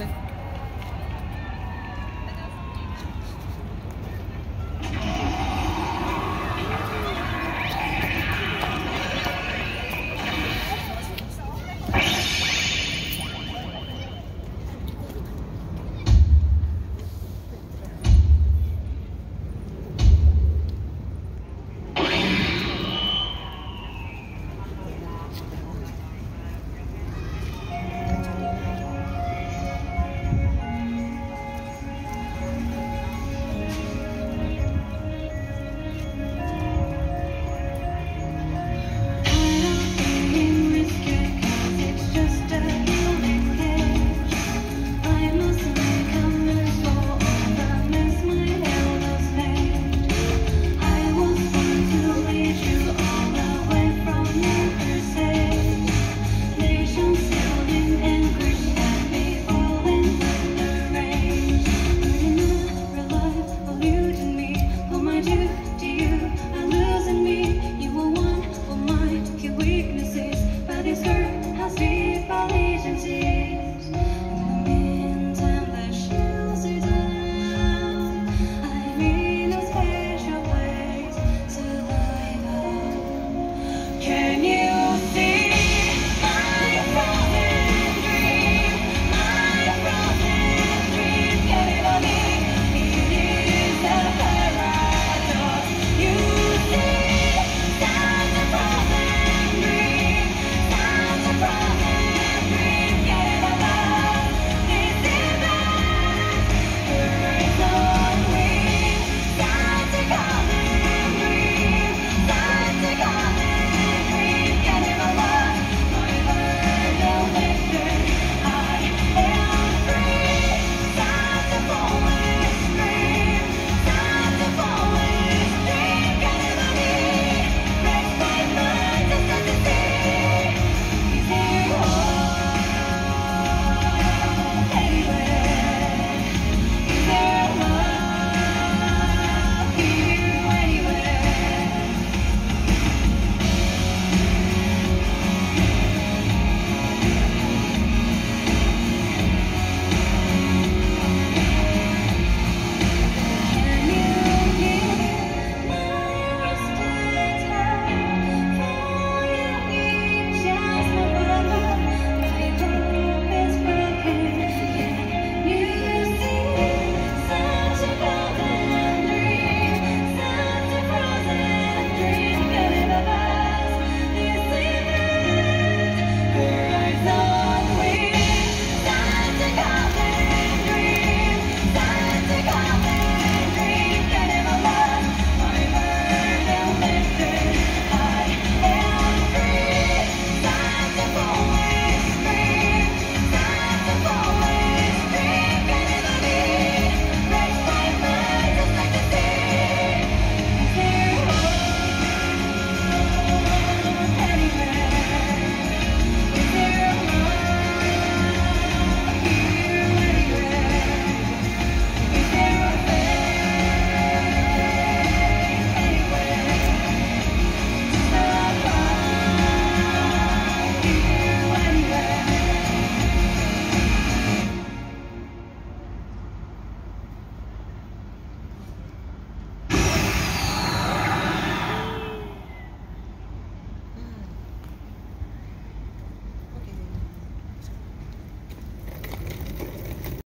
เลย